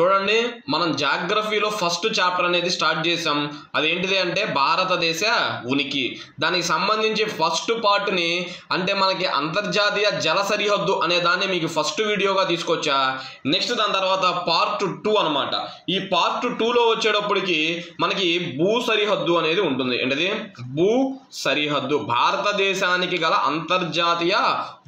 చూడండి మనం జాగ్రఫీలో ఫస్ట్ చాప్టర్ అనేది స్టార్ట్ చేసాం అదేంటిది అంటే భారతదేశ ఉనికి. దానికి సంబంధించి ఫస్ట్ పార్ట్ని అంటే మనకి అంతర్జాతీయ జల సరిహద్దు అనే దాన్ని మీకు ఫస్ట్ వీడియోగా తీసుకొచ్చా. నెక్స్ట్ దాని తర్వాత పార్ట్ టూ అనమాట ఈ పార్ట్ టూలో వచ్చేటప్పటికి మనకి భూ సరిహద్దు అనేది ఉంటుంది. ఏంటిది? భూ సరిహద్దు. భారతదేశానికి గల అంతర్జాతీయ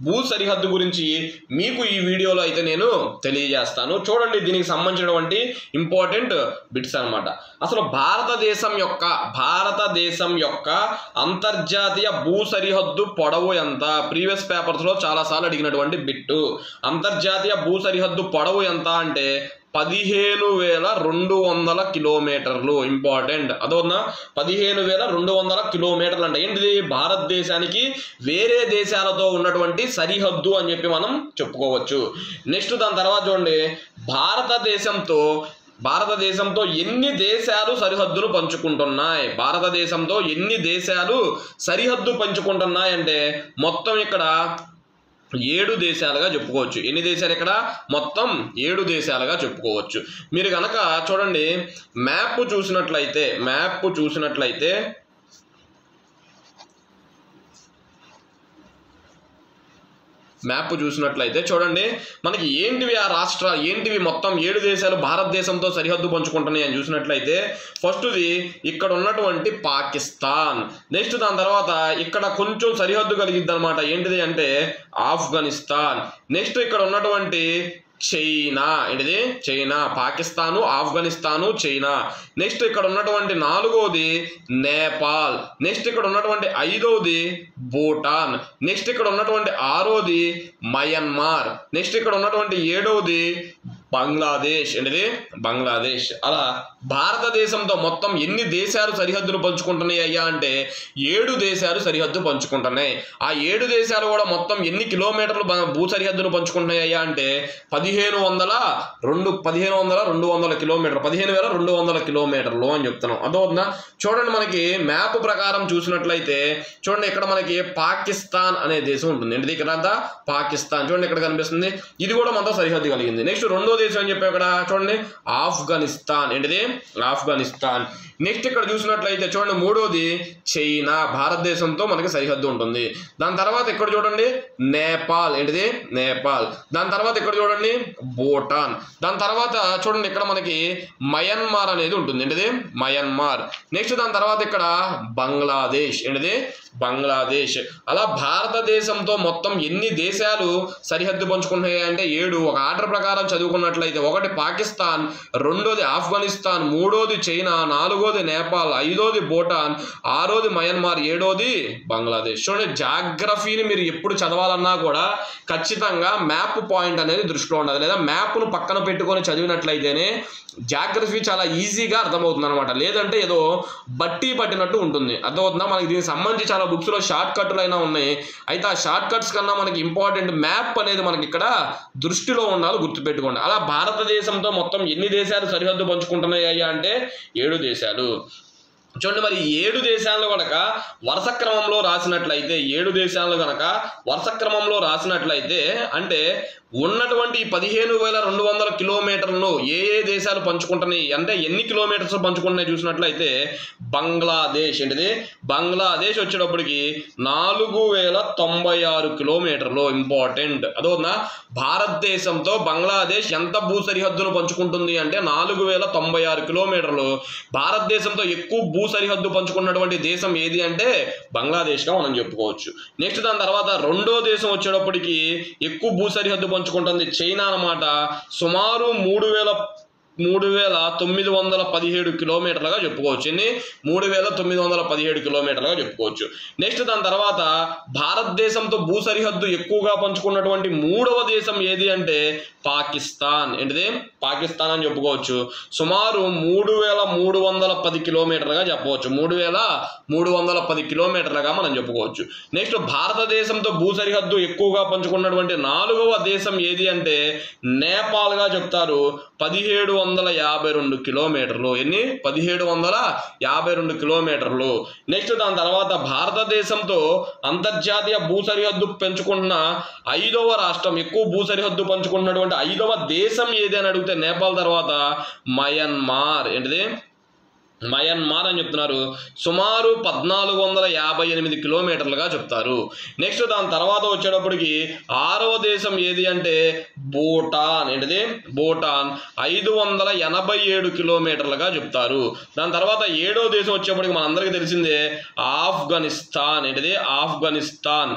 భూ సరిహద్దు గురించి మీకు ఈ వీడియోలో అయితే నేను తెలియజేస్తాను. చూడండి దీనికి సంబంధించినటువంటి ఇంపార్టెంట్ బిట్స్ అనమాట అసలు భారతదేశం యొక్క భారతదేశం యొక్క అంతర్జాతీయ భూ సరిహద్దు పొడవు ఎంత? ప్రీవియస్ పేపర్స్లో చాలాసార్లు అడిగినటువంటి బిట్టు. అంతర్జాతీయ భూ సరిహద్దు పొడవు ఎంత అంటే పదిహేను వేల రెండు వందల కిలోమీటర్లు ఇంపార్టెంట్. అదోనా పదిహేను వేల రెండు వందల కిలోమీటర్లు అంటే ఏంటిది? భారతదేశానికి వేరే దేశాలతో ఉన్నటువంటి సరిహద్దు అని చెప్పి మనం చెప్పుకోవచ్చు. నెక్స్ట్ దాని తర్వాత చూడండి. భారతదేశంతో భారతదేశంతో ఎన్ని దేశాలు సరిహద్దును పంచుకుంటున్నాయి? భారతదేశంతో ఎన్ని దేశాలు సరిహద్దు పంచుకుంటున్నాయి అంటే మొత్తం ఇక్కడ ఏడు దేశాలుగా చెప్పుకోవచ్చు. ఎన్ని దేశాలు ఇక్కడ? మొత్తం ఏడు దేశాలుగా చెప్పుకోవచ్చు. మీరు కనుక చూడండి మ్యాప్ చూసినట్లయితే మ్యాప్ చూసినట్లయితే మ్యాప్ చూసినట్లయితే చూడండి మనకి ఏంటివి ఆ రాష్ట్ర ఏంటివి మొత్తం ఏడు దేశాలు భారతదేశంతో సరిహద్దు పంచుకుంటున్నాయి అని చూసినట్లయితే ఫస్ట్ది ఇక్కడ ఉన్నటువంటి పాకిస్తాన్. నెక్స్ట్ దాని తర్వాత ఇక్కడ కొంచెం సరిహద్దు కలిగిద్ది అనమాట ఏంటిది అంటే ఆఫ్ఘనిస్తాన్. నెక్స్ట్ ఇక్కడ ఉన్నటువంటి చైనా ఏంటిది? China Pakistan Afghanistan China. Next ఇక్కడ ఉన్నటువంటి నాలుగోది నేపాల్. నెక్స్ట్ ఇక్కడ ఉన్నటువంటి ఐదోది భూటాన్. నెక్స్ట్ ఇక్కడ ఉన్నటువంటి ఆరోది మయన్మార్. నెక్స్ట్ ఇక్కడ ఉన్నటువంటి ఏడవది బంగ్లాదేశ్. ఏంటిది? బంగ్లాదేశ్. అలా భారతదేశంతో మొత్తం ఎన్ని దేశాలు సరిహద్దును పంచుకుంటున్నాయి అయ్యా అంటే ఏడు దేశాలు సరిహద్దు పంచుకుంటున్నాయి. ఆ ఏడు దేశాలు కూడా మొత్తం ఎన్ని కిలోమీటర్లు భూ సరిహద్దును పంచుకుంటున్నాయి అయ్యా అంటే పదిహేను వందల రెండు పదిహేను వందల రెండు వందల కిలోమీటర్ పదిహేను వేల రెండు వందల కిలోమీటర్లు అని చెప్తున్నాం. అదవుతుందా చూడండి మనకి మ్యాప్ ప్రకారం చూసినట్లయితే చూడండి ఇక్కడ మనకి పాకిస్తాన్ అనే దేశం ఉంటుంది. ఏంటిది ఇక్కడ అంతా? పాకిస్తాన్. చూడండి ఇక్కడ కనిపిస్తుంది. ఇది కూడా మనతో సరిహద్దు కలిగింది. నెక్స్ట్ రెండోది దేశం అని చెప్పి అక్కడ చూడండి. ఆఫ్ఘనిస్తాన్. ఏంటిది? ఆఫ్ఘనిస్తాన్. నెక్స్ట్ ఇక్కడ చూసినట్లయితే చూడండి మూడోది చైనా. భారతదేశంతో మనకి సరిహద్దు ఉంటుంది. దాని తర్వాత ఇక్కడ చూడండి నేపాల్. ఏంటిది? నేపాల్. దాని తర్వాత ఇక్కడ చూడండి భూటాన్. దాని తర్వాత చూడండి ఇక్కడ మనకి మయన్మార్ అనేది ఉంటుంది. ఏంటిది? మయన్మార్. నెక్స్ట్ దాని తర్వాత ఇక్కడ బంగ్లాదేశ్. ఏంటిది? బంగ్లాదేశ్. అలా భారతదేశంతో మొత్తం ఎన్ని దేశాలు సరిహద్దు పంచుకుంటున్నాయి అంటే ఏడు. ఒక ఆర్డర్ ప్రకారం చదువుకున్నట్టు చదువుకున్నట్లయితే ఒకటి పాకిస్తాన్ రెండోది ఆఫ్ఘనిస్తాన్ మూడోది చైనా నాలుగోది నేపాల్ ఐదోది భూటాన్ ఆరోది మయన్మార్ ఏడోది బంగ్లాదేశ్. చూడండి జాగ్రఫీని మీరు ఎప్పుడు చదవాలన్నా కూడా ఖచ్చితంగా మ్యాప్ పాయింట్ అనేది దృష్టిలో ఉండదు లేదా మ్యాప్ను పక్కన పెట్టుకొని చదివినట్లయితేనే జాగ్రఫీ చాలా ఈజీగా అర్థమవుతుంది అనమాట లేదంటే ఏదో బట్టి పట్టినట్టు ఉంటుంది. అర్థమవుతుందా? మనకి దీనికి సంబంధించి చాలా బుక్స్లో షార్ట్ కట్లు అయినా ఉన్నాయి. అయితే ఆ షార్ట్ కట్స్ కన్నా మనకి ఇంపార్టెంట్ మ్యాప్ అనేది మనకి ఇక్కడ దృష్టిలో ఉండాలి గుర్తుపెట్టుకోండి. అలా భారతదేశంతో మొత్తం ఎన్ని దేశాలు సరిహద్దు పంచుకుంటున్నాయి అయ్యా అంటే ఏడు దేశాలు. చూడండి మరి ఏడు దేశాలను కనుక వరుస క్రమంలో రాసినట్లయితే ఏడు దేశాలను కనుక వరుస క్రమంలో రాసినట్లయితే అంటే ఉన్నటువంటి పదిహేను వేల రెండు వందల కిలోమీటర్లను ఏ ఏ దేశాలు పంచుకుంటున్నాయి అంటే ఎన్ని కిలోమీటర్స్ పంచుకుంటున్నాయి చూసినట్లయితే బంగ్లాదేశ్ ఏంటిది? బంగ్లాదేశ్ వచ్చేటప్పటికి నాలుగు వేల తొంభై ఆరు కిలోమీటర్లు ఇంపార్టెంట్. అదోనా భారతదేశంతో బంగ్లాదేశ్ ఎంత భూ సరిహద్దును పంచుకుంటుంది అంటే నాలుగు వేల తొంభై ఆరు కిలోమీటర్లు. భారతదేశంతో ఎక్కువ భూ భూ సరిహద్దు పంచుకున్నటువంటి దేశం ఏది అంటే బంగ్లాదేశ్గా మనం చెప్పుకోవచ్చు. నెక్స్ట్ దాని తర్వాత రెండో దేశం వచ్చేటప్పటికి ఎక్కువ భూ సరిహద్దు పంచుకుంటుంది చైనా అన్నమాట. సుమారు మూడు వేల మూడు వేల తొమ్మిది వందల పదిహేడు కిలోమీటర్లుగా చెప్పుకోవచ్చు. ఎన్ని? మూడు వేల తొమ్మిది వందల పదిహేడు కిలోమీటర్లుగా చెప్పుకోవచ్చు. నెక్స్ట్ దాని తర్వాత భారతదేశంతో భూ సరిహద్దు ఎక్కువగా పంచుకున్నటువంటి మూడవ దేశం ఏది అంటే పాకిస్తాన్. ఏంటిది? పాకిస్తాన్ అని చెప్పుకోవచ్చు. సుమారు మూడు వేల మూడు వందల పది కిలోమీటర్లుగా చెప్పవచ్చు. మూడు వేల మూడు వందల పది కిలోమీటర్లుగా మనం చెప్పుకోవచ్చు. నెక్స్ట్ భారతదేశంతో భూ సరిహద్దు ఎక్కువగా పంచుకున్నటువంటి నాలుగవ దేశం ఏది అంటే నేపాల్గా చెప్తారు. పదిహేడు వందల యాభై రెండు కిలోమీటర్లు ఎన్ని? పదిహేడు వందల యాభై రెండు కిలోమీటర్లు. నెక్స్ట్ దాని తర్వాత భారతదేశంతో అంతర్జాతీయ భూ సరిహద్దు పెంచుకుంటున్న ఐదవ రాష్ట్రం ఎక్కువ భూ సరిహద్దు పంచుకుంటున్నటువంటి ఐదవ దేశం ఏది అని అడిగితే నేపాల్ తర్వాత మయన్మార్. ఏంటిది? మయన్మార్ అని చెప్తున్నారు. సుమారు పద్నాలుగు వందల యాభై ఎనిమిది కిలోమీటర్లుగా చెప్తారు. నెక్స్ట్ దాని తర్వాత వచ్చేటప్పటికి ఆరవ దేశం ఏది అంటే భూటాన్. ఏంటిది? భూటాన్. ఐదు వందల ఎనభై ఏడు కిలోమీటర్లుగా చెప్తారు. దాని తర్వాత ఏడో దేశం వచ్చేప్పటికి మనందరికీ తెలిసిందే ఆఫ్ఘనిస్తాన్. ఏంటిది? ఆఫ్ఘనిస్తాన్.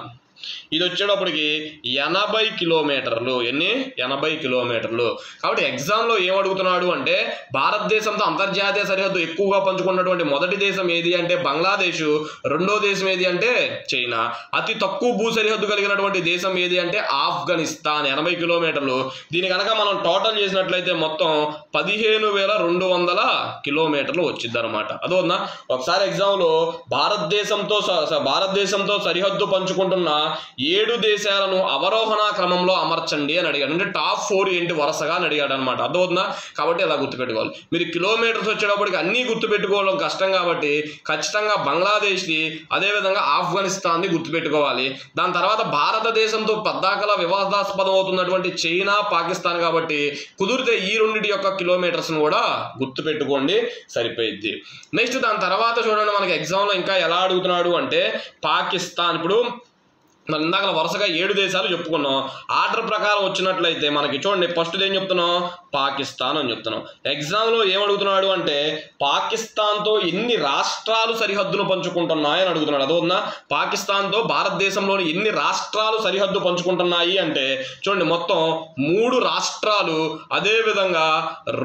ఇది వచ్చేటప్పటికి ఎనభై కిలోమీటర్లు. ఎన్ని? ఎనభై కిలోమీటర్లు. కాబట్టి ఎగ్జామ్లో ఏం అడుగుతున్నాడు అంటే భారతదేశంతో అంతర్జాతీయ సరిహద్దు ఎక్కువగా పంచుకున్నటువంటి మొదటి దేశం ఏది అంటే బంగ్లాదేశ్. రెండో దేశం ఏది అంటే చైనా. అతి తక్కువ భూ సరిహద్దు కలిగినటువంటి దేశం ఏది అంటే ఆఫ్ఘనిస్తాన్. ఎనభై కిలోమీటర్లు. దీని కనుక మనం టోటల్ చేసినట్లయితే మొత్తం పదిహేను వేల రెండు వందల కిలోమీటర్లు వచ్చింది అనమాట అదోనా ఒకసారి ఎగ్జామ్లో భారతదేశంతో స- స- భారతదేశంతో సరిహద్దు పంచుకుంటున్న ఏడు దేశాలను అవరోహణ క్రమంలో అమర్చండి అని అడిగాడు. అంటే టాప్ ఫోర్ ఏంటి వరుసగా అని అడిగాడు అనమాట అర్థమవుతుందా? కాబట్టి అలా గుర్తుపెట్టుకోవాలి. మీరు కిలోమీటర్స్ వచ్చేటప్పటికి అన్నీ గుర్తుపెట్టుకోవడం కష్టం కాబట్టి ఖచ్చితంగా బంగ్లాదేశ్ది అదేవిధంగా ఆఫ్ఘనిస్తాన్ది గుర్తుపెట్టుకోవాలి. దాని తర్వాత భారతదేశంతో పద్దాకల వివాదాస్పదం అవుతున్నటువంటి చైనా పాకిస్తాన్ కాబట్టి కుదిరితే ఈ రెండింటి యొక్క కిలోమీటర్స్ను కూడా గుర్తుపెట్టుకోండి. సరిపోయిద్ది. నెక్స్ట్ దాని తర్వాత చూడండి మనకి ఎగ్జామ్లో ఇంకా ఎలా అడుగుతున్నాడు అంటే పాకిస్తాన్. ఇప్పుడు మనం ఇందాక వరుసగా ఏడు దేశాలు చెప్పుకున్నాం. ఆర్డర్ ప్రకారం వచ్చినట్లయితే మనకి చూడండి ఫస్ట్ ఏం చెప్తున్నాం? పాకిస్తాన్ అని చెప్తున్నాం. ఎగ్జామ్లో ఏమడుగుతున్నాడు అంటే పాకిస్తాన్తో ఎన్ని రాష్ట్రాలు సరిహద్దును పంచుకుంటున్నాయని అడుగుతున్నాడు. అదోనా పాకిస్తాన్తో భారతదేశంలోని ఎన్ని రాష్ట్రాలు సరిహద్దు పంచుకుంటున్నాయి అంటే చూడండి మొత్తం మూడు రాష్ట్రాలు అదేవిధంగా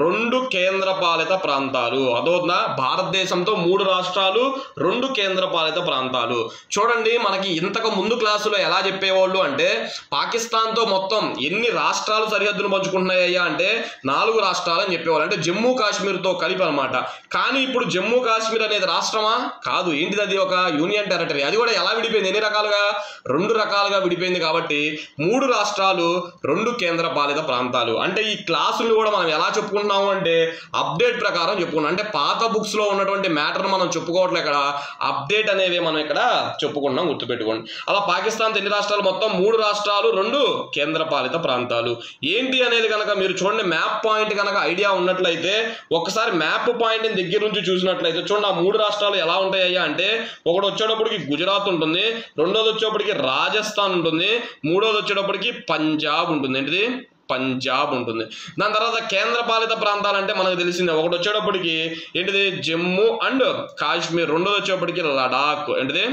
రెండు కేంద్రపాలిత ప్రాంతాలు. అదోనా భారతదేశంతో మూడు రాష్ట్రాలు రెండు కేంద్రపాలిత ప్రాంతాలు. చూడండి మనకి ఇంతకు ముందు క్లాసులో ఎలా చెప్పేవాళ్ళు అంటే పాకిస్తాన్తో మొత్తం ఎన్ని రాష్ట్రాలు సరిహద్దును పంచుకుంటున్నాయ్యా అంటే నాలుగు రాష్ట్రాలు అని చెప్పేవాళ్ళు. అంటే జమ్మూ కాశ్మీర్తో కలిపి అనమాట కానీ ఇప్పుడు జమ్మూ కాశ్మీర్ అనేది రాష్ట్రమా? కాదు. ఏంటిది అది ఒక యూనియన్ టెరిటరీ? అది కూడా ఎలా విడిపోయింది? ఎన్ని రకాలుగా? రెండు రకాలుగా విడిపోయింది కాబట్టి మూడు రాష్ట్రాలు రెండు కేంద్ర పాలిత ప్రాంతాలు. అంటే ఈ క్లాసులు కూడా మనం ఎలా చెప్పుకుంటున్నాము అంటే అప్డేట్ ప్రకారం చెప్పుకున్నాం. అంటే పాత బుక్స్లో ఉన్నటువంటి మ్యాటర్ మనం చెప్పుకోవట్లే ఇక్కడ అప్డేట్ అనేవి మనం ఇక్కడ చెప్పుకున్నాం గుర్తుపెట్టుకోండి. అలా పాకిస్తాన్ ఎన్ని రాష్ట్రాలు? మొత్తం మూడు రాష్ట్రాలు రెండు కేంద్ర పాలిత ప్రాంతాలు. ఏంటి అనేది కనుక మీరు చూడండి మ్యాప్ మ్యాప్ పాయింట్ కనుక ఐడియా ఉన్నట్లయితే ఒకసారి మ్యాప్ పాయింట్ దగ్గర నుంచి చూసినట్లయితే చూడండి ఆ మూడు రాష్ట్రాలు ఎలా ఉంటాయ్యా అంటే ఒకటి వచ్చేటప్పటికి గుజరాత్ ఉంటుంది రెండోది వచ్చేటప్పటికి రాజస్థాన్ ఉంటుంది మూడోది వచ్చేటప్పటికి పంజాబ్ ఉంటుంది. ఏంటిది? పంజాబ్ ఉంటుంది. దాని తర్వాత కేంద్ర పాలిత ప్రాంతాలు అంటే మనకు తెలిసిందే ఒకటి వచ్చేటప్పటికి ఏంటిది? జమ్మూ అండ్ కాశ్మీర్ రెండోది వచ్చేటప్పటికి లడాక్. ఏంటిది?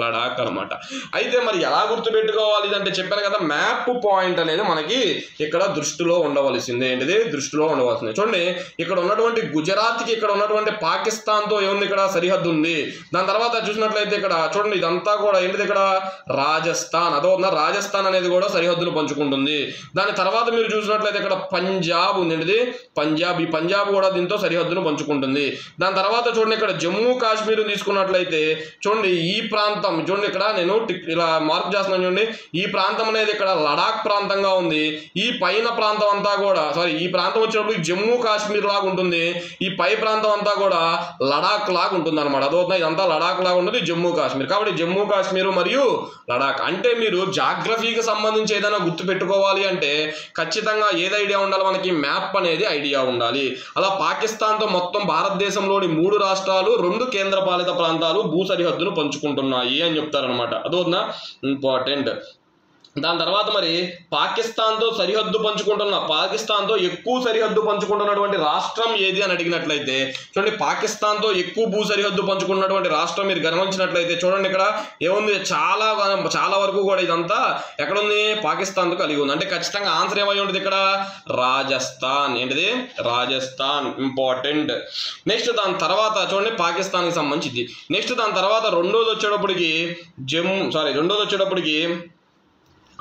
లడాక్ అన్నమాట అయితే మరి ఎలా గుర్తుపెట్టుకోవాలి అంటే చెప్పాను కదా మ్యాప్ పాయింట్ అనేది మనకి ఇక్కడ దృష్టిలో ఉండవలసిందే. ఏంటిది? దృష్టిలో ఉండవలసిందే. చూడండి ఇక్కడ ఉన్నటువంటి గుజరాత్కి ఇక్కడ ఉన్నటువంటి పాకిస్తాన్తో ఏముంది ఇక్కడ? సరిహద్దు ఉంది. దాని తర్వాత చూసినట్లయితే ఇక్కడ చూడండి ఇదంతా కూడా ఏంటిది ఇక్కడ? రాజస్థాన్. అదో ఉన్న రాజస్థాన్ అనేది కూడా సరిహద్దును పంచుకుంటుంది. దాని తర్వాత మీరు చూసినట్లయితే ఇక్కడ పంజాబ్ ఉంది. ఏంటిది? పంజాబ్. ఈ పంజాబ్ కూడా దీంతో సరిహద్దును పంచుకుంటుంది. దాని తర్వాత చూడండి ఇక్కడ జమ్మూ కాశ్మీర్ తీసుకున్నట్లయితే చూడండి ఈ ప్రాంతం చూడండి ఇక్కడ నేను టిక్ ఇలా మార్క్ చేస్తున్నాను చూడండి. ఈ ప్రాంతం అనేది ఇక్కడ లడాక్ ప్రాంతంగా ఉంది. ఈ పైన ప్రాంతం అంతా కూడా సారీ ఈ ప్రాంతం వచ్చినప్పుడు జమ్మూ కాశ్మీర్ లాగా ఉంటుంది. ఈ పై ప్రాంతం అంతా కూడా లడాక్ లాగా ఉంటుంది అనమాట అదవుతుంది ఇదంతా లడాక్ లాగా ఉంటుంది జమ్మూ కాశ్మీర్. కాబట్టి జమ్మూ కాశ్మీర్ మరియు లడాక్. అంటే మీరు జాగ్రఫీకి సంబంధించి ఏదైనా గుర్తు పెట్టుకోవాలి అంటే ఖచ్చితంగా ఏది ఐడియా ఉండాలి? మనకి మ్యాప్ అనేది ఐడియా ఉండాలి. అలా పాకిస్తాన్తో మొత్తం భారతదేశంలోని మూడు రాష్ట్రాలు రెండు కేంద్రపాలిత ప్రాంతాలు భూ సరిహద్దును పంచుకుంటున్నాయి. అని చెప్తారనమాట అదోనా ఇంపార్టెంట్ దాని తర్వాత మరి పాకిస్తాన్తో సరిహద్దు పంచుకుంటున్న పాకిస్తాన్తో ఎక్కువ సరిహద్దు పంచుకుంటున్నటువంటి రాష్ట్రం ఏది అని అడిగినట్లయితే చూడండి పాకిస్తాన్తో ఎక్కువ భూ సరిహద్దు పంచుకున్నటువంటి రాష్ట్రం మీరు గమనించినట్లయితే చూడండి ఇక్కడ ఏముంది? చాలా చాలా వరకు కూడా ఇదంతా ఎక్కడుంది? పాకిస్తాన్తో కలిగి ఉంది. అంటే ఖచ్చితంగా ఆన్సర్ ఏమై ఉంటుంది ఇక్కడ? రాజస్థాన్. ఏంటిది? రాజస్థాన్. ఇంపార్టెంట్. నెక్స్ట్ దాని తర్వాత చూడండి పాకిస్తాన్కి సంబంధించింది. నెక్స్ట్ దాని తర్వాత రెండోది వచ్చేటప్పటికి జమ్మూ సారీ రెండోది వచ్చేటప్పటికి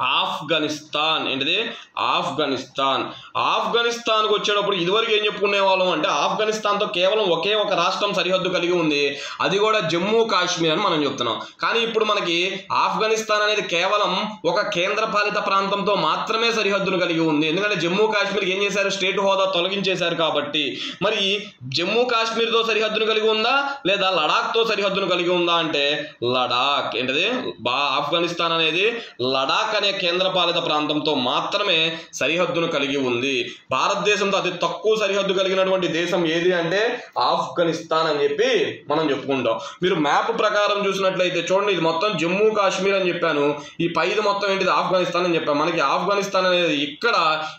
ఆఫ్ఘనిస్తాన్. ఏంటిది? ఆఫ్ఘనిస్తాన్. ఆఫ్ఘనిస్తాన్కి వచ్చేటప్పుడు ఇదివరకు ఏం చెప్పుకునే వాళ్ళం అంటే ఆఫ్ఘనిస్తాన్తో కేవలం ఒకే ఒక రాష్ట్రం సరిహద్దు కలిగి ఉంది. అది కూడా జమ్మూ కాశ్మీర్ అని మనం చెప్తున్నాం. కానీ ఇప్పుడు మనకి ఆఫ్ఘనిస్తాన్ అనేది కేవలం ఒక కేంద్రపాలిత ప్రాంతంతో మాత్రమే సరిహద్దును కలిగి ఉంది. ఎందుకంటే జమ్మూ కాశ్మీర్కి ఏం చేశారు? స్టేట్ హోదా తొలగించేశారు కాబట్టి. మరి జమ్మూ కాశ్మీర్తో సరిహద్దును కలిగి ఉందా? లేదా లడాఖ్తో సరిహద్దును కలిగి ఉందా? అంటే లడాక్. ఏంటిది? బా ఆఫ్ఘనిస్తాన్ అనేది లడాక్ అనే కేంద్రపాలిత ప్రాంతంతో మాత్రమే సరిహద్దును కలిగి ఉంది. భారతదేశంతో అతి తక్కువ సరిహద్దు కలిగినటువంటి దేశం ఏది అంటే ఆఫ్ఘనిస్తాన్ అని చెప్పి మనం చెప్పుకుంటాం. మీరు మ్యాప్ ప్రకారం చూసినట్లయితే చూడండి ఇది మొత్తం జమ్మూ కాశ్మీర్ అని చెప్పాను. ఈ పైది మొత్తం ఏంటిది? ఆఫ్ఘనిస్తాన్ అని చెప్పాను మనకి ఆఫ్ఘనిస్తాన్ అనేది ఇక్కడ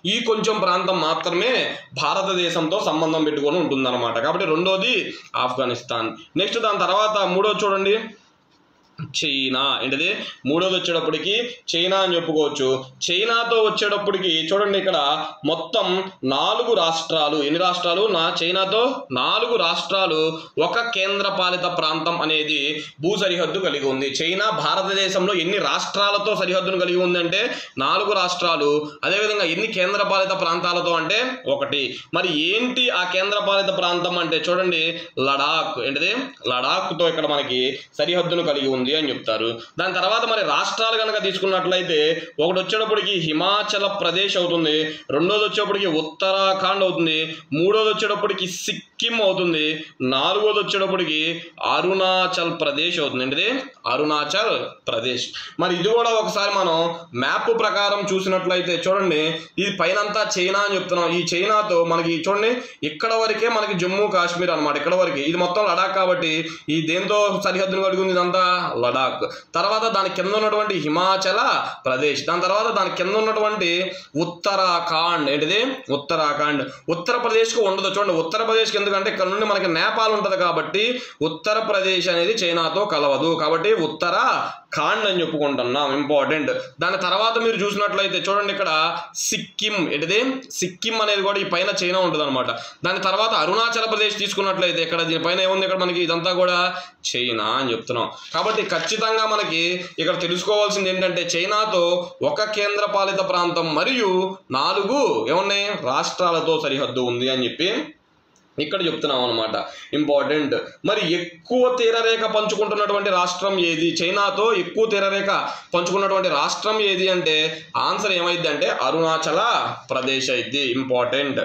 ఈ కొంచెం ప్రాంతం మాత్రమే భారతదేశంతో సంబంధం పెట్టుకొని ఉంటుందన్నమాట. కాబట్టి రెండోది ఆఫ్ఘనిస్తాన్. నెక్స్ట్ దాని తర్వాత మూడోది చూడండి. చైనా. ఏంటిది? మూడోది వచ్చేటప్పటికి చైనా అని చెప్పుకోవచ్చు. చైనాతో వచ్చేటప్పటికి చూడండి ఇక్కడ మొత్తం నాలుగు రాష్ట్రాలు. ఎన్ని రాష్ట్రాలు? నా చైనాతో నాలుగు రాష్ట్రాలు. ఒక కేంద్రపాలిత ప్రాంతం అనేది భూ సరిహద్దు కలిగి ఉంది. చైనా భారతదేశంలో ఎన్ని రాష్ట్రాలతో సరిహద్దును కలిగి ఉందంటే నాలుగు రాష్ట్రాలు. అదేవిధంగా ఎన్ని కేంద్రపాలిత ప్రాంతాలతో అంటే ఒకటి. మరి ఏంటి ఆ కేంద్రపాలిత ప్రాంతం అంటే చూడండి లడాక్. ఏంటిది? లడాక్తో ఇక్కడ మనకి సరిహద్దును కలిగి ఉంది. అని చెప్తారు. దాని తర్వాత మరి రాష్ట్రాలు కనుక తీసుకున్నట్లయితే ఒకటి వచ్చేటప్పటికి హిమాచల ప్రదేశ్ అవుతుంది రెండోది వచ్చేటప్పటికి ఉత్తరాఖండ్ అవుతుంది మూడోది వచ్చేటప్పటికి సిక్కిం అవుతుంది నాలుగోది వచ్చేటప్పటికి అరుణాచల్ ప్రదేశ్ అవుతుంది. ఏంటిది? అరుణాచల్ ప్రదేశ్. మరి ఇది కూడా ఒకసారి మనం మ్యాప్ ప్రకారం చూసినట్లయితే చూడండి ఇది పైనంతా చైనా అని చెప్తున్నాం. ఈ చైనాతో మనకి చూడండి ఇక్కడ వరకే మనకి జమ్మూ కాశ్మీర్ అన్నమాట. ఇక్కడ వరకు. ఇది మొత్తం లడాక్ కాబట్టి ఈ దేంతో సరిహద్దును కలిగి ఉంది ఇదంతా? లడాక్. తర్వాత దాని కింద ఉన్నటువంటి హిమాచల ప్రదేశ్. దాని తర్వాత దాని కింద ఉన్నటువంటి ఉత్తరాఖండ్. ఏంటిది? ఉత్తరాఖండ్. ఉత్తరప్రదేశ్కు ఉండదు. చూడండి ఉత్తరప్రదేశ్కి ఎందుకంటే ఇక్కడ నుండి మనకి నేపాల్ ఉంటుంది కాబట్టి ఉత్తరప్రదేశ్ అనేది చైనాతో కలవదు. కాబట్టి ఉత్తర ఖాండ్ అని చెప్పుకుంటున్నాం ఇంపార్టెంట్ దాని తర్వాత మీరు చూసినట్లయితే చూడండి ఇక్కడ సిక్కిం ఏంటిది? సిక్కిం అనేది కూడా ఈ పైన చైనా ఉంటుంది అనమాట దాని తర్వాత అరుణాచల్ ప్రదేశ్ తీసుకున్నట్లయితే ఇక్కడ దీనిపైన ఏముంది? ఇక్కడ మనకి ఇదంతా కూడా చైనా అని చెప్తున్నాం. కాబట్టి ఖచ్చితంగా మనకి ఇక్కడ తెలుసుకోవాల్సింది ఏంటంటే చైనాతో ఒక కేంద్రపాలిత ప్రాంతం మరియు నాలుగు ఏమున్నాయి? రాష్ట్రాలతో సరిహద్దు ఉంది అని చెప్పి ఇక్కడ చెప్తున్నాం అనమాట ఇంపార్టెంట్ మరి ఎక్కువ తీరరేఖ పంచుకుంటున్నటువంటి రాష్ట్రం ఏది? చైనాతో ఎక్కువ తీరరేఖ పంచుకున్నటువంటి రాష్ట్రం ఏది అంటే ఆన్సర్ ఏమైంది అంటే అరుణాచల ప్రదేశ్ అయింది ఇంపార్టెంట్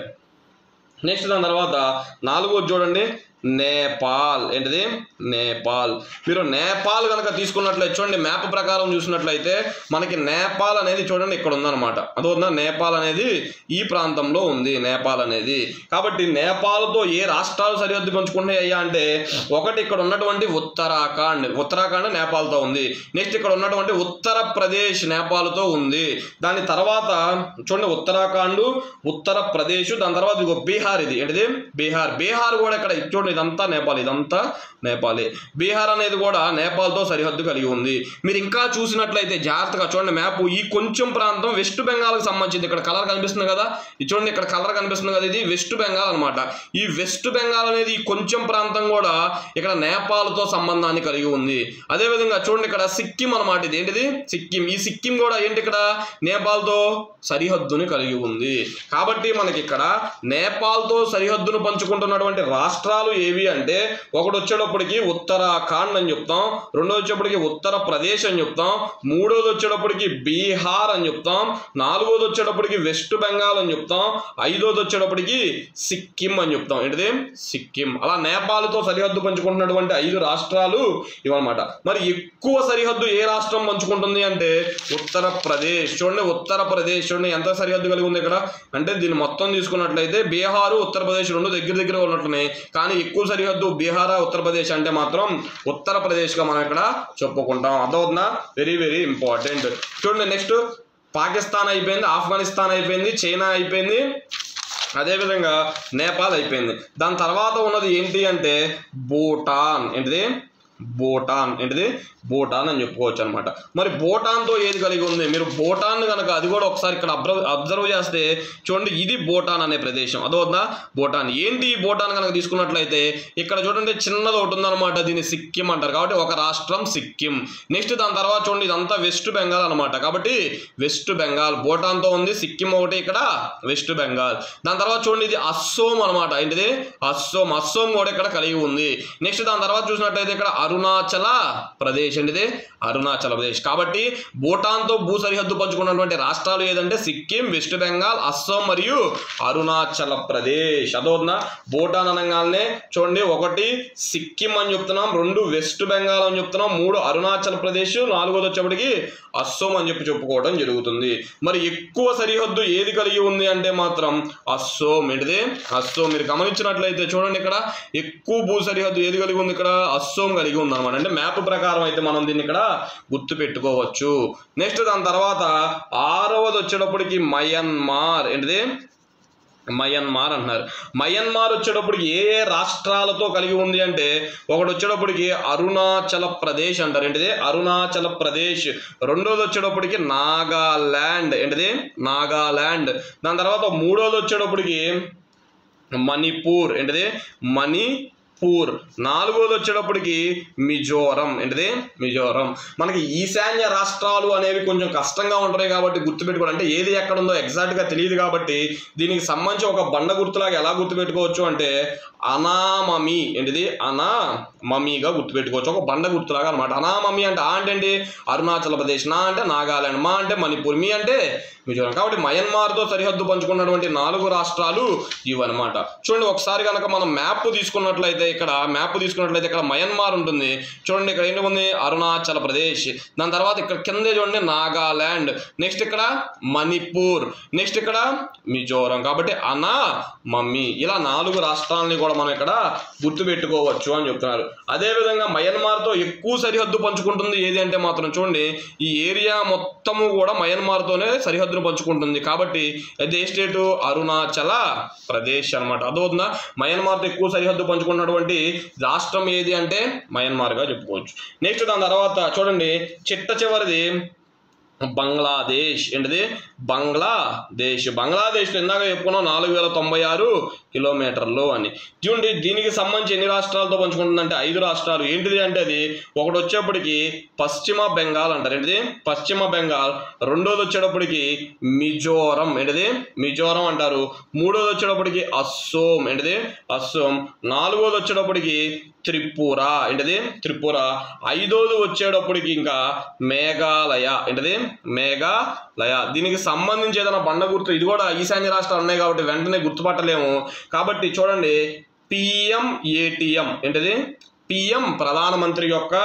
నెక్స్ట్ దాని తర్వాత నాలుగోది చూడండి. నేపాల్. ఏంటిది? నేపాల్. మీరు నేపాల్ కనుక తీసుకున్నట్లయితే చూడండి మ్యాప్ ప్రకారం చూసినట్లయితే మనకి నేపాల్ అనేది చూడండి ఇక్కడ ఉందన్నమాట. అదొందా నేపాల్ అనేది ఈ ప్రాంతంలో ఉంది నేపాల్ అనేది. కాబట్టి నేపాల్తో ఏ రాష్ట్రాలు సరిహద్దు పంచుకుంటాయి అయ్యా అంటే ఒకటి ఇక్కడ ఉన్నటువంటి ఉత్తరాఖండ్. ఉత్తరాఖండ్ నేపాల్తో ఉంది. నెక్స్ట్ ఇక్కడ ఉన్నటువంటి ఉత్తరప్రదేశ్ నేపాల్తో ఉంది. దాని తర్వాత చూడండి ఉత్తరాఖండ్ ఉత్తరప్రదేశ్ దాని తర్వాత ఇదిగో బీహార్ ఇది. ఏంటిది? బీహార్. బీహార్ కూడా ఇక్కడ చూడండి ఇదంతా నేపాల్ ఇదంతా నేపాలే. బీహార్ అనేది కూడా నేపాల్తో సరిహద్దు కలిగి ఉంది. మీరు ఇంకా చూసినట్లయితే జాగ్రత్తగా చూడండి మ్యాప్ ఈ కొంచెం ప్రాంతం వెస్ట్ బెంగాల్కి సంబంధించింది. ఇక్కడ కలర్ కనిపిస్తుంది కదా? ఇది చూడండి ఇక్కడ కలర్ కనిపిస్తుంది కదా? ఇది వెస్ట్ బెంగాల్ అనమాట ఈ వెస్ట్ బెంగాల్ అనేది ఈ కొంచెం ప్రాంతం కూడా ఇక్కడ నేపాల్తో సంబంధాన్ని కలిగి ఉంది. అదేవిధంగా చూడండి ఇక్కడ సిక్కిం అనమాట ఇది ఏంటిది? సిక్కిం. ఈ సిక్కిం కూడా ఏంటి ఇక్కడ? నేపాల్తో సరిహద్దుని కలిగి ఉంది. కాబట్టి మనకి ఇక్కడ నేపాల్తో సరిహద్దును పంచుకుంటున్నటువంటి రాష్ట్రాలు ఏవి అంటే ఒకటి వచ్చేటప్పటికి ఉత్తరాఖండ్ అని చెప్తాం రెండోది వచ్చేటప్పటికి ఉత్తరప్రదేశ్ అని చెప్తాం మూడోది వచ్చేటప్పటికి బీహార్ అని చెప్తాం నాలుగోది వచ్చేటప్పటికి వెస్ట్ బెంగాల్ అని చెప్తాం ఐదోది వచ్చేటప్పటికి సిక్కిం అని చెప్తాం. ఏంటిది? సిక్కిం. అలా నేపాల్తో సరిహద్దు పంచుకుంటున్నటువంటి ఐదు రాష్ట్రాలు ఇవన్నమాట. మరి ఎక్కువ సరిహద్దు ఏ రాష్ట్రం పంచుకుంటుంది అంటే ఉత్తరప్రదేశ్. చూడండి ఉత్తరప్రదేశ్. చూడండి ఎంత సరిహద్దు కలిగి ఉంది ఇక్కడ? అంటే దీన్ని మొత్తం తీసుకున్నట్లయితే బీహారు ఉత్తరప్రదేశ్ రెండు దగ్గర దగ్గర ఉన్నట్టున్నాయి. కానీ ఎక్కువ సరిహద్దు బీహార్ ఉత్తరప్రదేశ్ అంటే మాత్రం ఉత్తరప్రదేశ్గా మనం ఇక్కడ చెప్పుకుంటాం. అదవుతుందా వెరీ వెరీ ఇంపార్టెంట్ చూడండి నెక్స్ట్ పాకిస్తాన్ అయిపోయింది ఆఫ్ఘనిస్తాన్ అయిపోయింది చైనా అయిపోయింది అదేవిధంగా నేపాల్ అయిపోయింది. దాని తర్వాత ఉన్నది ఏంటి అంటే భూటాన్. ఏంటిది? భూటాన్ ఏంటిది? భూటాన్ అని చెప్పుకోవచ్చు అనమాట మరి భూటాన్తో ఏది కలిగి ఉంది? మీరు భూటాన్ కనుక అది కూడా ఒకసారి ఇక్కడ అబ్జర్వ్ అబ్జర్వ్ చేస్తే చూడండి ఇది భూటాన్ అనే ప్రదేశం. అదోదా భూటాన్ ఏంటి ఈ భూటాన్ కనుక తీసుకున్నట్లయితే ఇక్కడ చూడండి చిన్నది ఒకటి ఉందన్నమాట దీన్ని సిక్కిం అంటారు. కాబట్టి ఒక రాష్ట్రం సిక్కిం. నెక్స్ట్ దాని తర్వాత చూడండి ఇదంతా వెస్ట్ బెంగాల్ అనమాట కాబట్టి వెస్ట్ బెంగాల్ భూటాన్తో ఉంది. సిక్కిం ఒకటి ఇక్కడ వెస్ట్ బెంగాల్. దాని తర్వాత చూడండి ఇది అస్సోం అనమాట ఏంటిది? అస్సోం. అస్సోం కూడా ఇక్కడ కలిగి ఉంది. నెక్స్ట్ దాని తర్వాత చూసినట్లయితే ఇక్కడ అరుణాచల ప్రదేశ్ అండిదే అరుణాచల ప్రదేశ్. కాబట్టి భూటాన్తో భూ సరిహద్దు పంచుకున్నటువంటి రాష్ట్రాలు ఏదంటే సిక్కిం వెస్ట్ బెంగాల్ అస్సాం మరియు అరుణాచల ప్రదేశ్. అదోనా భూటాన్ అనగానే చూడండి ఒకటి సిక్కిం అని చెప్తున్నాం రెండు వెస్ట్ బెంగాల్ అని చెప్తున్నాం మూడు అరుణాచల్ ప్రదేశ్ నాలుగోది వచ్చేప్పటికి అస్సోం అని చెప్పి చెప్పుకోవడం జరుగుతుంది. మరి ఎక్కువ సరిహద్దు ఏది కలిగి ఉంది అంటే మాత్రం అస్సోం ఏంటిది అస్సోం మీరు గమనించినట్లయితే చూడండి ఇక్కడ ఎక్కువ భూ సరిహద్దు ఏది కలిగి ఉంది ఇక్కడ? అస్సోం కలిగి ఉంది అనమాట అంటే మ్యాప్ ప్రకారం అయితే మనం దీన్ని ఇక్కడ గుర్తు పెట్టుకోవచ్చు నెక్స్ట్ దాని తర్వాత ఆరవది వచ్చేటప్పటికి మయన్మార్ ఏంటిది? మయన్మార్ అంటున్నారు. మయన్మార్ వచ్చేటప్పటికి ఏ ఏ రాష్ట్రాలతో కలిగి ఉంది అంటే ఒకటి వచ్చేటప్పటికి అరుణాచల ప్రదేశ్ అంటారు. ఏంటిది? అరుణాచల ప్రదేశ్. రెండోది వచ్చేటప్పటికి నాగాల్యాండ్ ఏంటిది? నాగాల్యాండ్ దాని తర్వాత మూడోది వచ్చేటప్పటికి మణిపూర్. ఏంటిది? పూర్ నాలుగోది వచ్చేటప్పటికి మిజోరం. ఏంటిది? మిజోరం. మనకి ఈశాన్య రాష్ట్రాలు అనేవి కొంచెం కష్టంగా ఉంటాయి కాబట్టి గుర్తుపెట్టుకోవాలి అంటే ఏది ఎక్కడ ఉందో ఎగ్జాక్ట్గా తెలియదు కాబట్టి దీనికి సంబంధించి ఒక బండ గుర్తులాగా ఎలా గుర్తుపెట్టుకోవచ్చు అంటే అనామమి. ఏంటిది? అనా మమ్మీగా గుర్తుపెట్టుకోవచ్చు. ఒక బండ గుర్తులాగా అనమాట అనామమి అంటే ఆ అంటే ఏంటి? అరుణాచల్ ప్రదేశ్. నా అంటే నాగాలాండ్. మా అంటే మణిపూర్. మీ అంటే మిజోరాం. కాబట్టి మయన్మార్తో సరిహద్దు పంచుకున్నటువంటి నాలుగు రాష్ట్రాలు ఇవన్నమాట. చూడండి ఒకసారి కనుక మనం మ్యాప్ తీసుకున్నట్లయితే ఇక్కడ మ్యాప్ తీసుకున్నట్లయితే ఇక్కడ మయన్మార్ ఉంటుంది. చూడండి ఇక్కడ ఏంటి ఉంది? అరుణాచల్ ప్రదేశ్. దాని తర్వాత ఇక్కడ కిందే చూడండి నాగాలాండ్. నెక్స్ట్ ఇక్కడ మణిపూర్. నెక్స్ట్ ఇక్కడ మిజోరం. కాబట్టి అనా మమ్మీ. ఇలా నాలుగు రాష్ట్రాలని కూడా మనం ఇక్కడ గుర్తుపెట్టుకోవచ్చు అని చెప్తున్నారు. అదేవిధంగా మయన్మార్తో ఎక్కువ సరిహద్దు పంచుకుంటుంది ఏది అంటే మాత్రం చూడండి ఈ ఏరియా మొత్తము కూడా మయన్మార్తోనే సరిహద్దును పంచుకుంటుంది. కాబట్టి అది ఏ స్టేటు? అరుణాచల ప్రదేశ్ అనమాట అదవుతుందా మయన్మార్తో ఎక్కువ సరిహద్దు పంచుకున్నటువంటి రాష్ట్రం ఏది అంటే మయన్మార్గా చెప్పుకోవచ్చు. నెక్స్ట్ దాని తర్వాత చూడండి చిట్ట చివరిది బంగ్లాదేశ్. ఏంటిది? బంగ్లాదేశ్. బంగ్లాదేశ్ ఇందాక చెప్పుకున్నాం నాలుగు వేల తొంభై ఆరు కిలోమీటర్లు అని. చూడండి దీనికి సంబంధించి ఎన్ని రాష్ట్రాలతో పంచుకుంటుందంటే ఐదు రాష్ట్రాలు. ఏంటిది అంటే అది? ఒకటి వచ్చేప్పటికి పశ్చిమ బెంగాల్ అంటారు. ఏంటిది? పశ్చిమ బెంగాల్. రెండోది వచ్చేటప్పటికి మిజోరం. ఏంటిది? మిజోరం అంటారు. మూడోది వచ్చేటప్పటికి అస్సోం. ఏంటిది? అస్సోం. నాలుగోది వచ్చేటప్పటికి త్రిపుర. ఏంటది? త్రిపుర. ఐదోది వచ్చేటప్పటికి ఇంకా మేఘాలయ. ఏంటది? మేఘాలయ. దీనికి సంబంధించి ఏదైనా బండ గుర్తు ఇది కూడా ఈశాన్య రాష్ట్రాలు ఉన్నాయి కాబట్టి వెంటనే గుర్తుపట్టలేము. కాబట్టి చూడండి పిఎం ఏటీఎం ఏంటది? పిఎం ప్రధానమంత్రి యొక్క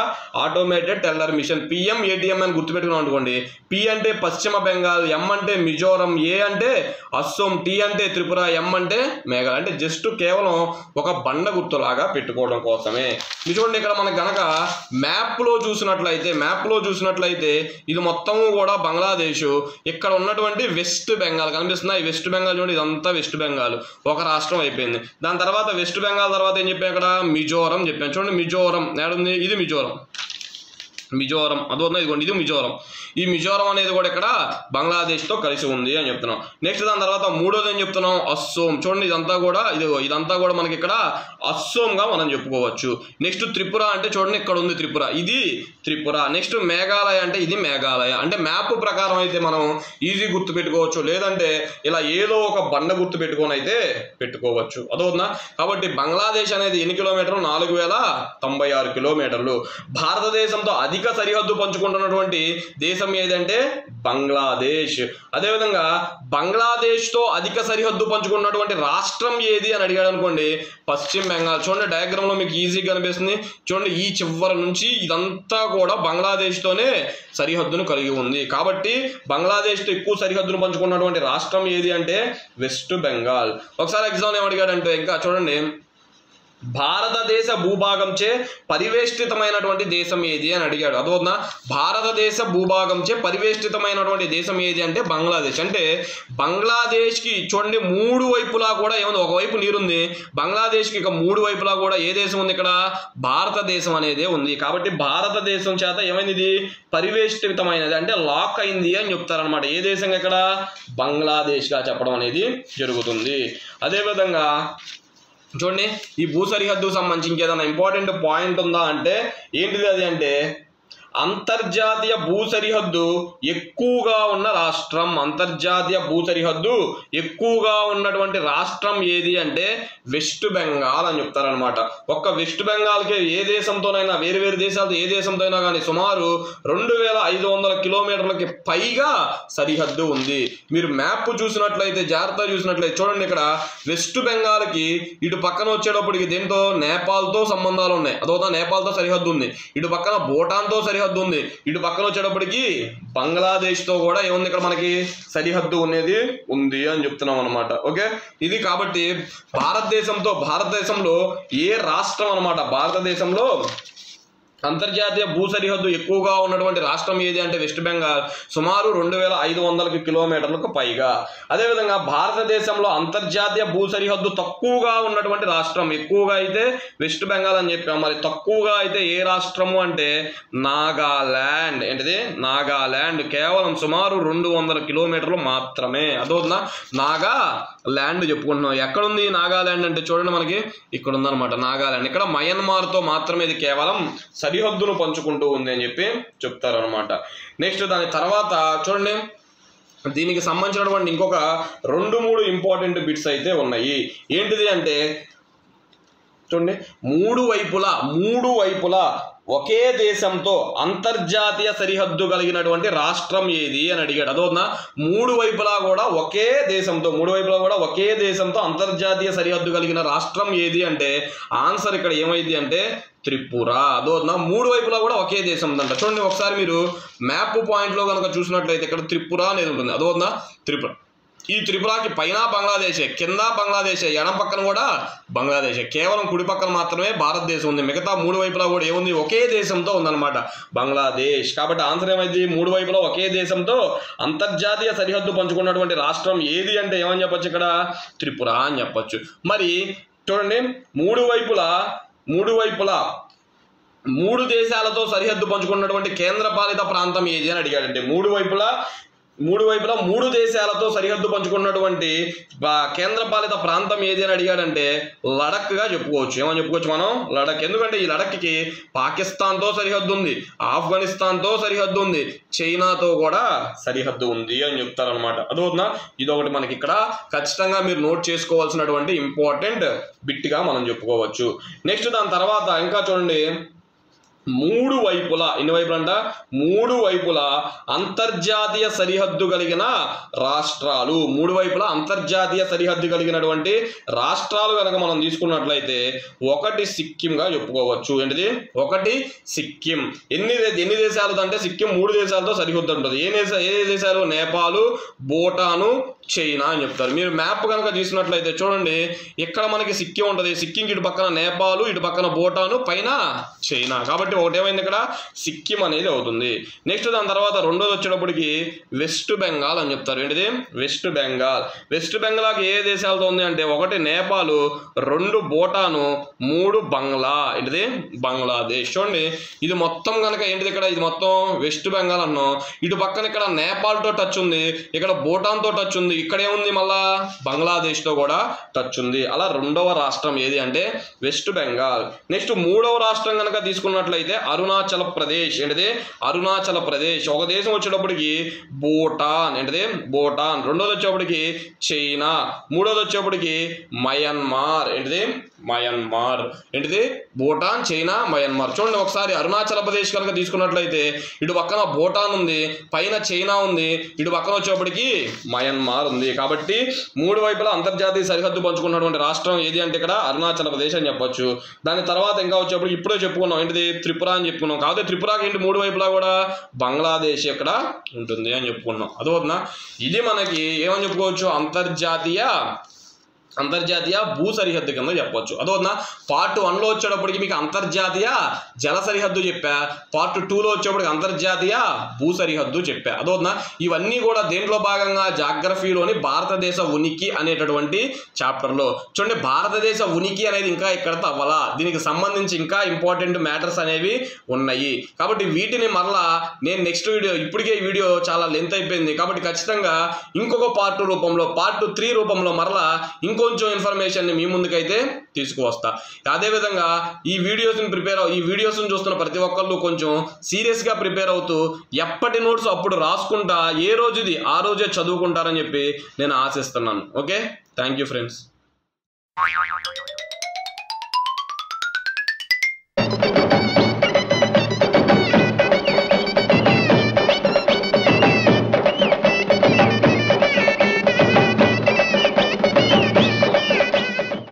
automated teller machine PM ATM అని గుర్తుపెట్టుకున్నాం అనుకోండి. పి అంటే పశ్చిమ బెంగాల్ ఎం అంటే మిజోరం ఏ అంటే అస్సోం టీ అంటే త్రిపుర ఎం అంటే మేఘాలయ. అంటే జస్ట్ కేవలం ఒక బండ గుర్తులాగా పెట్టుకోవడం కోసమే. చూడండి ఇక్కడ మనకు గనక మ్యాప్లో చూసినట్లయితే మ్యాప్లో చూసినట్లయితే ఇది మొత్తము కూడా బంగ్లాదేశ్ ఇక్కడ ఉన్నటువంటి వెస్ట్ బెంగాల్ కనిపిస్తున్నాయి వెస్ట్ బెంగాల్ చూడండి ఇదంతా వెస్ట్ బెంగాల్. ఒక రాష్ట్రం అయిపోయింది. దాని తర్వాత వెస్ట్ బెంగాల్ తర్వాత ఏం చెప్పాను ఇక్కడ? మిజోరం చెప్పాను చూడండి మిజోరం ఏడుంది ఇది మిజోరం మిజోరం. అదొంది ఇదిగోండి ఇది మిజోరం. ఈ మిజోరం అనేది కూడా ఇక్కడ బంగ్లాదేశ్తో కలిసి ఉంది అని చెప్తున్నాం. నెక్స్ట్ దాని తర్వాత మూడోది ఏం చెప్తున్నాం? అస్సోం. చూడండి ఇదంతా కూడా ఇది ఇదంతా కూడా మనకి ఇక్కడ అస్సోంగా మనం చెప్పుకోవచ్చు. నెక్స్ట్ త్రిపుర అంటే చూడండి ఇక్కడ ఉంది త్రిపుర. ఇది త్రిపుర. నెక్స్ట్ మేఘాలయ అంటే ఇది మేఘాలయ. అంటే మ్యాప్ ప్రకారం అయితే మనం ఈజీ గుర్తు పెట్టుకోవచ్చు. లేదంటే ఇలా ఏదో ఒక బండ గుర్తు పెట్టుకొని అయితే పెట్టుకోవచ్చు. అదవుతుందా కాబట్టి బంగ్లాదేశ్ అనేది ఎన్ని కిలోమీటర్లు? నాలుగు వేల తొంభై ఆరు కిలోమీటర్లు. భారతదేశంతో అది అధిక సరిహద్దు పంచుకుంటున్నటువంటి దేశం ఏదంటే బంగ్లాదేశ్. అదేవిధంగా బంగ్లాదేశ్తో అధిక సరిహద్దు పంచుకున్నటువంటి రాష్ట్రం ఏది అని అడిగాడు అనుకోండి పశ్చిమ బెంగాల్. చూడండి డయాగ్రామ్లో మీకు ఈజీగా కనిపిస్తుంది. చూడండి ఈ చివరి నుంచి ఇదంతా కూడా బంగ్లాదేశ్తోనే సరిహద్దును కలిగి ఉంది. కాబట్టి బంగ్లాదేశ్తో ఎక్కువ సరిహద్దును పంచుకున్నటువంటి రాష్ట్రం ఏది అంటే వెస్ట్ బెంగాల్. ఒకసారి ఎగ్జామ్ ఏమడిగాడంటే ఇంకా చూడండి భారతదేశ భూభాగంచే పరివేష్టితమైనటువంటి దేశం ఏది అని అడిగాడు. అదోనా భారతదేశ భూభాగంచే పరివేష్టితమైనటువంటి దేశం ఏది అంటే బంగ్లాదేశ్. అంటే బంగ్లాదేశ్కి చూడండి మూడు వైపులా కూడా ఏముంది? ఒకవైపు నీరుంది. బంగ్లాదేశ్కి ఇక మూడు వైపులా కూడా ఏ దేశం ఉంది ఇక్కడ? భారతదేశం అనేది ఉంది. కాబట్టి భారతదేశం చేత ఏమైంది ఇది? పరివేష్టితమైనది. అంటే లాక్ అయింది అని చెప్తారనమాట ఏ దేశం ఇక్కడ? బంగ్లాదేశ్గా చెప్పడం అనేది జరుగుతుంది. అదేవిధంగా చూడండి ఈ భూ సరిహద్దుకు సంబంధించి ఇంకేదైనా ఇంపార్టెంట్ పాయింట్ ఉందా అంటే ఏంటిది అది అంటే అంతర్జాతీయ భూ సరిహద్దు ఎక్కువగా ఉన్న రాష్ట్రం. అంతర్జాతీయ భూ సరిహద్దు ఎక్కువగా ఉన్నటువంటి రాష్ట్రం ఏది అంటే వెస్ట్ బెంగాల్ అని చెప్తారనమాట ఒక్క వెస్ట్ బెంగాల్కి ఏ దేశంతోనైనా వేరు వేరు దేశాలతో ఏ దేశంతో అయినా కానీ సుమారు రెండు వేల ఐదు వందల కిలోమీటర్లకి పైగా సరిహద్దు ఉంది. మీరు మ్యాప్ చూసినట్లయితే జాగ్రత్తగా చూసినట్లయితే చూడండి ఇక్కడ. వెస్ట్ బెంగాల్కి ఇటు పక్కన వచ్చేటప్పటికి దేంతో నేపాల్తో సంబంధాలు ఉన్నాయి. అదొక నేపాల్తో సరిహద్దు ఉంది. ఇటు పక్కన భూటాన్తో సరిహద్దు ఉంది. ఇటు పక్కన వచ్చేటప్పటికి బంగ్లాదేశ్తో కూడా ఏముంది ఇక్కడ మనకి? సరిహద్దు అనేది ఉంది అని చెప్తున్నాం అనమాట ఓకే? ఇది కాబట్టి భారతదేశంతో భారతదేశంలో ఏ రాష్ట్రం అనమాట భారతదేశంలో అంతర్జాతీయ భూ సరిహద్దు ఎక్కువగా ఉన్నటువంటి రాష్ట్రం ఏది అంటే వెస్ట్ బెంగాల్. సుమారు రెండు వేల ఐదు వందలకు కిలోమీటర్లకు పైగా. అదేవిధంగా భారతదేశంలో అంతర్జాతీయ భూ సరిహద్దు తక్కువగా ఉన్నటువంటి రాష్ట్రం ఎక్కువగా అయితే వెస్ట్ బెంగాల్ అని చెప్పాం. మరి తక్కువగా అయితే ఏ రాష్ట్రము అంటే నాగాల్యాండ్ ఏంటిది? నాగాల్యాండ్ కేవలం సుమారు రెండు వందల కిలోమీటర్లు మాత్రమే. అదవుతుందా నాగా ల్యాండ్ చెప్పుకుంటున్నాం. ఎక్కడుంది నాగాల్యాండ్ అంటే చూడండి మనకి. ఇక్కడ ఉందన్నమాట నాగాల్యాండ్ ఇక్కడ మయన్మార్తో మాత్రమే ఇది కేవలం సరిహద్దును పంచుకుంటూ ఉంది అని చెప్పి చెప్తారు అనమాట నెక్స్ట్ దాని తర్వాత చూడండి. దీనికి సంబంధించినటువంటి ఇంకొక రెండు మూడు ఇంపార్టెంట్ బిట్స్ అయితే ఉన్నాయి. ఏంటిది అంటే చూడండి మూడు వైపులా మూడు వైపులా ఒకే దేశంతో అంతర్జాతీయ సరిహద్దు కలిగినటువంటి రాష్ట్రం ఏది అని అడిగాడు. అదోనా మూడు వైపులా కూడా ఒకే దేశంతో మూడు వైపులా కూడా ఒకే దేశంతో అంతర్జాతీయ సరిహద్దు కలిగిన రాష్ట్రం ఏది అంటే ఆన్సర్ ఇక్కడ ఏమైంది అంటే త్రిపుర. అదోనా మూడు వైపులా కూడా ఒకే దేశం అంట చూడండి ఒకసారి మీరు మ్యాప్ పాయింట్లో కనుక చూసినట్లయితే ఇక్కడ త్రిపుర అనేది ఉంటుంది. అదోనా త్రిపుర. ఈ త్రిపురకి పైన బంగ్లాదేశే కింద బంగ్లాదేశే ఎడం పక్కన కూడా బంగ్లాదేశే. కేవలం కుడి పక్కన మాత్రమే భారతదేశం ఉంది. మిగతా మూడు వైపులా కూడా ఏముంది? ఒకే దేశంతో ఉందన్నమాట బంగ్లాదేశ్. కాబట్టి ఆన్సర్ ఏమైంది? మూడు వైపులా ఒకే దేశంతో అంతర్జాతీయ సరిహద్దు పంచుకున్నటువంటి రాష్ట్రం ఏది అంటే ఏమని చెప్పొచ్చు ఇక్కడ? త్రిపుర అని చెప్పొచ్చు. మరి చూడండి మూడు వైపులా మూడు వైపులా మూడు దేశాలతో సరిహద్దు పంచుకున్నటువంటి కేంద్రపాలిత ప్రాంతం ఏది అని అడిగాడంటే మూడు వైపులా మూడు వైపులా మూడు దేశాలతో సరిహద్దు పంచుకున్నటువంటి కేంద్రపాలిత ప్రాంతం ఏది అని అడిగాడంటే లడఖ్గా చెప్పుకోవచ్చు. ఏమని చెప్పుకోవచ్చు మనం? లడఖ్. ఎందుకంటే ఈ లడఖ్కి పాకిస్తాన్తో సరిహద్దు ఉంది ఆఫ్ఘనిస్తాన్తో సరిహద్దు ఉంది చైనాతో కూడా సరిహద్దు ఉంది అని చెప్తారనమాట అదవుతుందా ఇదొకటి మనకి ఇక్కడ ఖచ్చితంగా మీరు నోట్ చేసుకోవాల్సినటువంటి ఇంపార్టెంట్ బిట్గా మనం చెప్పుకోవచ్చు. నెక్స్ట్ దాని తర్వాత ఇంకా చూడండి. మూడు వైపులా ఎన్ని వైపులంట మూడు వైపులా అంతర్జాతీయ సరిహద్దు కలిగిన రాష్ట్రాలు. మూడు వైపులా అంతర్జాతీయ సరిహద్దు కలిగినటువంటి రాష్ట్రాలు కనుక మనం తీసుకున్నట్లయితే ఒకటి సిక్కింగా చెప్పుకోవచ్చు. ఏంటిది? ఒకటి సిక్కిం. ఎన్ని ఎన్ని దేశాలతో అంటే సిక్కిం మూడు దేశాలతో సరిహద్దు ఉంటుంది. ఏ దేశ ఏ దేశాలు? నేపాలు భూటాను చైనా అని చెప్తారు. మీరు మ్యాప్ కనుక చూసినట్లయితే చూడండి ఇక్కడ మనకి సిక్కిం ఉంటుంది. సిక్కింకి ఇటు పక్కన నేపాలు ఇటు పక్కన భూటాను పైన చైనా. కాబట్టి ఒకటి ఏమైంది ఇక్కడ? సిక్కిం అనేది అవుతుంది. నెక్స్ట్ దాని తర్వాత రెండోది వచ్చేటప్పటికి వెస్ట్ బెంగాల్ అని చెప్తారు. ఏంటిది? వెస్ట్ బెంగాల్. వెస్ట్ బెంగాల్కి ఏ దేశాలతో ఉంది అంటే ఒకటి నేపాలు రెండు భూటాను మూడు బంగ్లా. ఏంటిది? బంగ్లాదేశ్. చూడండి ఇది మొత్తం కనుక ఏంటిది ఇక్కడ? ఇది మొత్తం వెస్ట్ బెంగాల్ అన్నాం. ఇటు పక్కన ఇక్కడ నేపాల్తో టచ్ ఉంది ఇక్కడ భూటాన్తో టచ్ ఉంది ఇక్కడే ఉంది మళ్ళా బంగ్లాదేశ్తో కూడా టచ్ ఉంది. అలా రెండవ రాష్ట్రం ఏది అంటే వెస్ట్ బెంగాల్ నెక్స్ట్ మూడవ రాష్ట్రం కనుక తీసుకున్నట్లయితే అరుణాచల ప్రదేశ్. ఏంటిది? అరుణాచల ప్రదేశ్. ఒక దేశం వచ్చేటప్పటికి భూటాన్. ఏంటిది? భూటాన్. రెండోది వచ్చేప్పటికి చైనా. మూడోది వచ్చేప్పటికి మయన్మార్. ఏంటిది? మయన్మార్ ఏంటిది? భూటాన్ చైనా మయన్మార్ చూడండి ఒకసారి అరుణాచల్ ప్రదేశ్ కనుక తీసుకున్నట్లయితే ఇటు పక్కన భూటాన్ ఉంది పైన చైనా ఉంది ఇటు పక్కన వచ్చేప్పటికి మయన్మార్ ఉంది. కాబట్టి మూడు వైపులా అంతర్జాతీయ సరిహద్దు పంచుకున్నటువంటి రాష్ట్రం ఏది అంటే ఇక్కడ అరుణాచల్ ప్రదేశ్ అని చెప్పొచ్చు. దాని తర్వాత ఇంకా వచ్చేప్పుడు ఇప్పుడే చెప్పుకున్నాం. ఏంటిది? త్రిపుర అని చెప్పుకున్నాం. కాకపోతే త్రిపురకి ఏంటి? మూడు వైపులా కూడా బంగ్లాదేశ్ ఇక్కడ ఉంటుంది అని చెప్పుకున్నాం. అదోనా ఇది మనకి ఏమని చెప్పుకోవచ్చు? అంతర్జాతీయ అంతర్జాతీయ భూ సరిహద్దు కింద చెప్పొచ్చు. అదోనా పార్ట్ వన్లో వచ్చేటప్పటికి మీకు అంతర్జాతీయ జల సరిహద్దు చెప్పా. పార్ట్ టూలో వచ్చేటప్పటికి అంతర్జాతీయ భూ సరిహద్దు చెప్పా అదోనా ఇవన్నీ కూడా దేంట్లో భాగంగా? జాగ్రఫీలోని భారతదేశ ఉనికి అనేటటువంటి చాప్టర్లో. చూడండి భారతదేశ ఉనికి అనేది ఇంకా ఇక్కడ అవ్వాలా దీనికి సంబంధించి ఇంకా ఇంపార్టెంట్ మ్యాటర్స్ అనేవి ఉన్నాయి. కాబట్టి వీటిని మరలా నేను నెక్స్ట్ వీడియో ఇప్పటికే ఈ వీడియో చాలా లెంత్ అయిపోయింది. కాబట్టి ఖచ్చితంగా ఇంకొక పార్ట్ రూపంలో పార్ట్ త్రీ రూపంలో మరలా ఇంకొంచెం ఇన్ఫర్మేషన్ మీ ముందుకైతే తీసుకువస్తా. అదేవిధంగా ఈ వీడియోస్ని ప్రిపేర్ ఈ వీడియోస్ని చూస్తున్న ప్రతి ఒక్కళ్ళు కొంచెం సీరియస్గా ప్రిపేర్ అవుతూ ఎప్పటి నోట్స్ అప్పుడు రాసుకుంటా ఏ రోజుది ఆ రోజే చదువుకుంటారని చెప్పి నేను ఆశిస్తున్నాను. Okay thank you friends